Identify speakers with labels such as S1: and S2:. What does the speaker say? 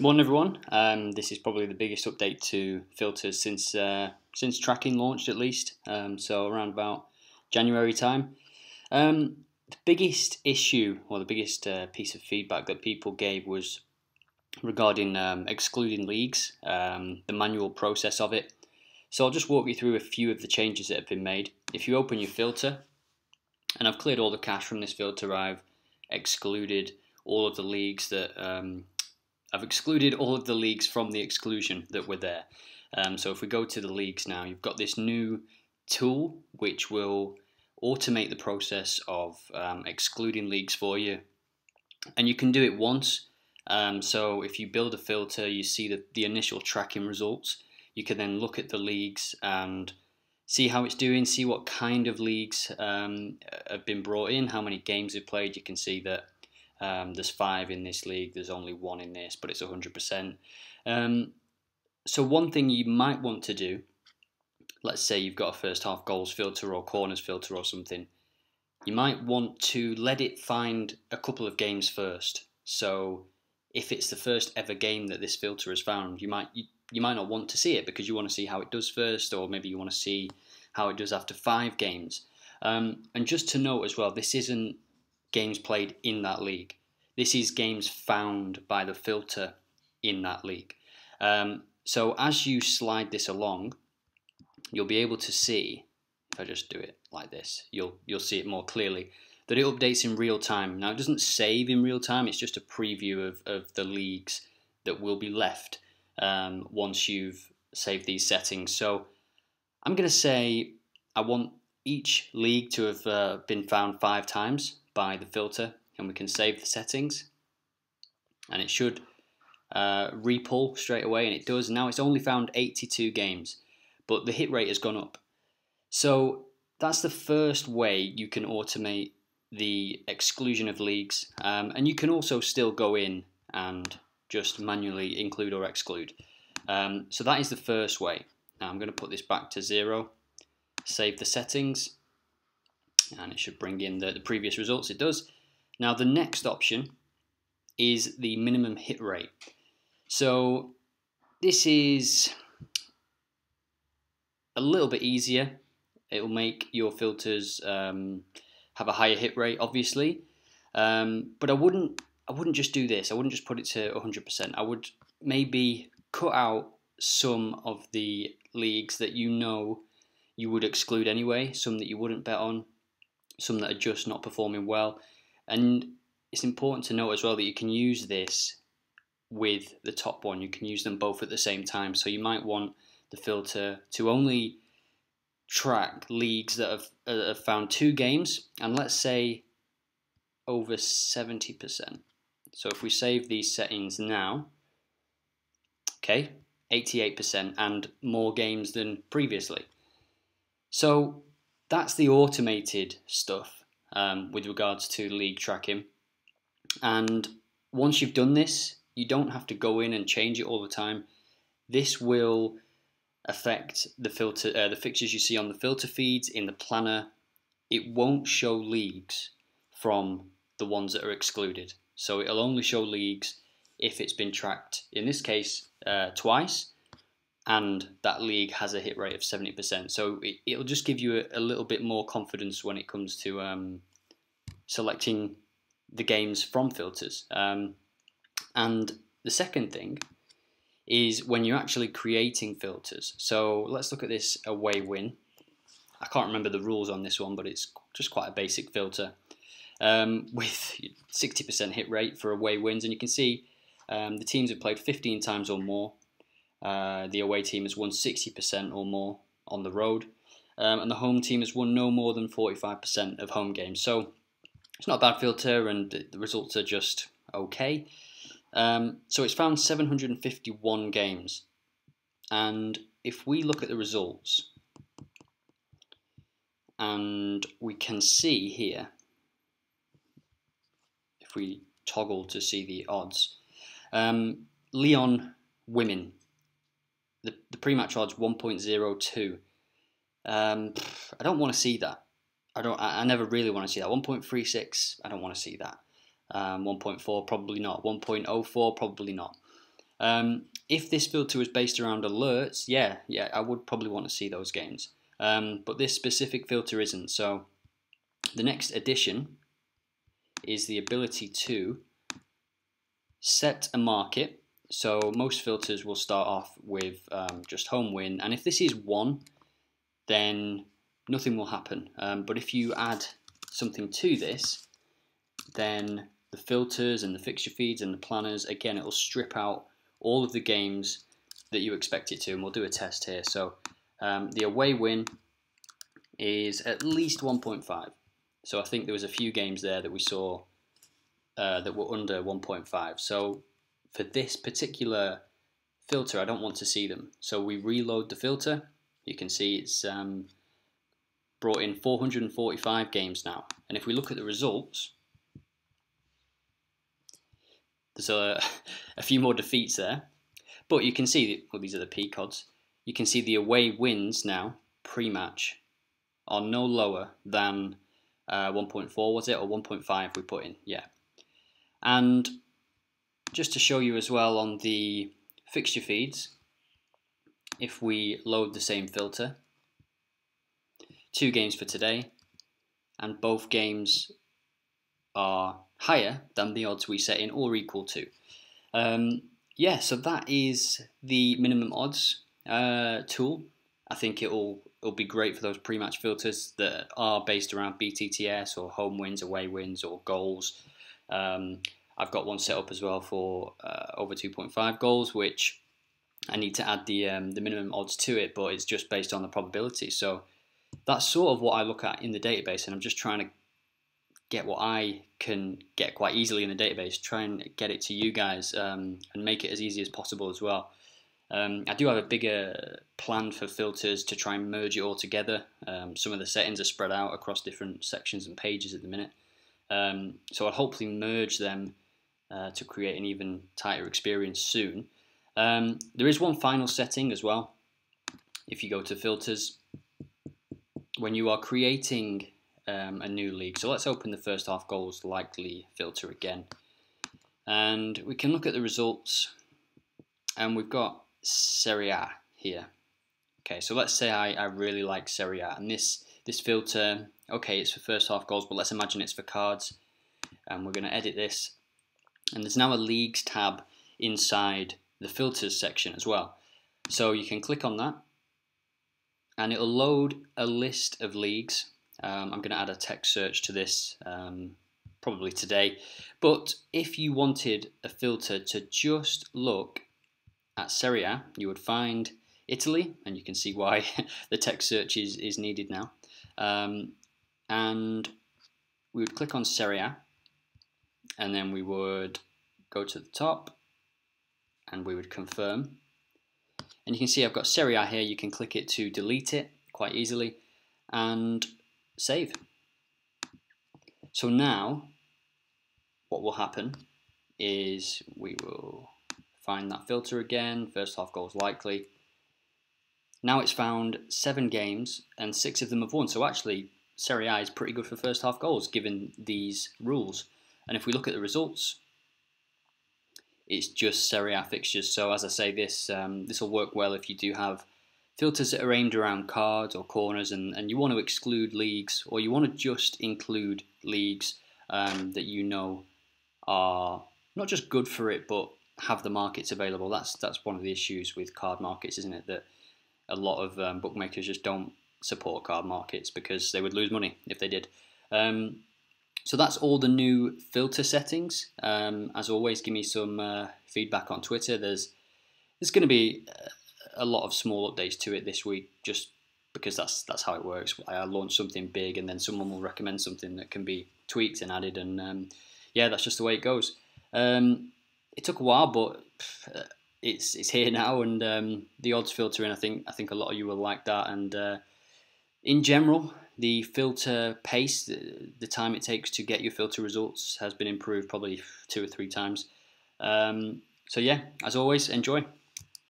S1: Morning, everyone. Um, this is probably the biggest update to filters since uh, since tracking launched, at least. Um, so around about January time. Um, the biggest issue, or the biggest uh, piece of feedback that people gave was regarding um, excluding leagues, um, the manual process of it. So I'll just walk you through a few of the changes that have been made. If you open your filter, and I've cleared all the cache from this filter, I've excluded all of the leagues that um, I've excluded all of the leagues from the exclusion that were there. Um, so if we go to the leagues now, you've got this new tool which will automate the process of um, excluding leagues for you. And you can do it once. Um, so if you build a filter, you see the, the initial tracking results. You can then look at the leagues and see how it's doing, see what kind of leagues um, have been brought in, how many games they've played. You can see that um, there's five in this league, there's only one in this, but it's 100%. Um, so, one thing you might want to do, let's say you've got a first half goals filter or corners filter or something, you might want to let it find a couple of games first. So, if it's the first ever game that this filter has found, you might you, you might not want to see it because you want to see how it does first, or maybe you want to see how it does after five games. Um, and just to note as well, this isn't games played in that league. This is games found by the filter in that league. Um, so as you slide this along, you'll be able to see, if I just do it like this, you'll, you'll see it more clearly, that it updates in real time. Now it doesn't save in real time, it's just a preview of, of the leagues that will be left um, once you've saved these settings. So I'm going to say I want each league to have uh, been found five times by the filter and we can save the settings. And it should uh, repull straight away and it does. Now it's only found 82 games but the hit rate has gone up. So that's the first way you can automate the exclusion of leagues. Um, and you can also still go in and just manually include or exclude. Um, so that is the first way. Now I'm going to put this back to zero. Save the settings and it should bring in the, the previous results. It does. Now the next option is the minimum hit rate. So this is a little bit easier. It will make your filters um, have a higher hit rate, obviously. Um, but I wouldn't I wouldn't just do this. I wouldn't just put it to 100%. I would maybe cut out some of the leagues that you know you would exclude anyway, some that you wouldn't bet on, some that are just not performing well. And it's important to note as well that you can use this with the top one. You can use them both at the same time. So you might want the filter to only track leagues that have, uh, have found two games, and let's say over 70%. So if we save these settings now, okay, 88% and more games than previously. So that's the automated stuff um, with regards to league tracking. And once you've done this, you don't have to go in and change it all the time. This will affect the filter, uh, the fixtures you see on the filter feeds in the planner. It won't show leagues from the ones that are excluded. So it'll only show leagues if it's been tracked, in this case, uh, twice, and that league has a hit rate of 70%. So it, will just give you a, a, little bit more confidence when it comes to um, selecting the games from filters. Um, and the second thing is when you're actually creating filters. So let's look at this away win. I can't remember the rules on this one, but it's just quite a basic filter um, with 60% hit rate for away wins. And you can see um, the teams have played 15 times or more uh, the away team has won 60% or more on the road, um, and the home team has won no more than 45% of home games. So it's not a bad filter, and the results are just okay. Um, so it's found 751 games, and if we look at the results, and we can see here, if we toggle to see the odds, um, Lyon women the, the pre-match odds 1.02. Um, I don't want to see that. I don't. I, I never really want to see that. 1.36. I don't want to see that. Um, 1.4 probably not. 1.04 probably not. Um, if this filter was based around alerts, yeah, yeah, I would probably want to see those games. Um, but this specific filter isn't. So the next addition is the ability to set a market. So most filters will start off with um, just home win, and if this is one, then nothing will happen. Um, but if you add something to this, then the filters and the fixture feeds and the planners, again, it will strip out all of the games that you expect it to, and we'll do a test here. So um, the away win is at least 1.5. So I think there was a few games there that we saw uh, that were under 1.5. So for this particular filter, I don't want to see them. So we reload the filter. You can see it's um, brought in 445 games now. And if we look at the results, there's a, a few more defeats there. But you can see, well, these are the PCODs. You can see the away wins now, pre-match, are no lower than uh, 1.4, was it? Or 1.5 we put in, yeah. And just to show you as well on the fixture feeds, if we load the same filter, two games for today, and both games are higher than the odds we set in or equal to. Um, yeah, so that is the minimum odds uh, tool. I think it'll it'll be great for those pre-match filters that are based around BTTS or home wins, away wins, or goals. Um, I've got one set up as well for uh, over 2.5 goals, which I need to add the um, the minimum odds to it, but it's just based on the probability. So that's sort of what I look at in the database, and I'm just trying to get what I can get quite easily in the database, try and get it to you guys, um, and make it as easy as possible as well. Um, I do have a bigger plan for filters to try and merge it all together. Um, some of the settings are spread out across different sections and pages at the minute. Um, so I'll hopefully merge them uh, to create an even tighter experience soon. Um, there is one final setting as well. If you go to filters, when you are creating um, a new league, so let's open the first half goals likely filter again. And we can look at the results and we've got Serie A here. Okay, so let's say I, I really like Serie A, and this this filter, okay, it's for first half goals, but let's imagine it's for cards, and we're going to edit this, and there's now a leagues tab inside the filters section as well. So you can click on that, and it'll load a list of leagues. Um, I'm going to add a text search to this um, probably today, but if you wanted a filter to just look at Serie A, you would find Italy, and you can see why the text search is, is needed now. Um, and we would click on Serie A, and then we would go to the top, and we would confirm. And you can see I've got Serie A here, you can click it to delete it quite easily, and save. So now, what will happen is we will Find that filter again, first half goals likely. Now it's found seven games and six of them have won. So actually, Serie A is pretty good for first half goals given these rules. And if we look at the results, it's just Serie A fixtures. So as I say, this um, this will work well if you do have filters that are aimed around cards or corners, and, and you want to exclude leagues, or you want to just include leagues um, that you know are not just good for it, but have the markets available. That's that's one of the issues with card markets, isn't it? That a lot of um, bookmakers just don't support card markets because they would lose money if they did. Um, so that's all the new filter settings. Um, as always, give me some uh, feedback on Twitter. There's there's going to be a lot of small updates to it this week, just because that's that's how it works. I launch something big, and then someone will recommend something that can be tweaked and added, and um, yeah, that's just the way it goes. Um, it took a while, but uh, it's it's here now, and um, the odds filtering. I think I think a lot of you will like that, and uh, in general, the filter pace, the, time it takes to get your filter results, has been improved probably two or three times. Um, so yeah, as always, enjoy.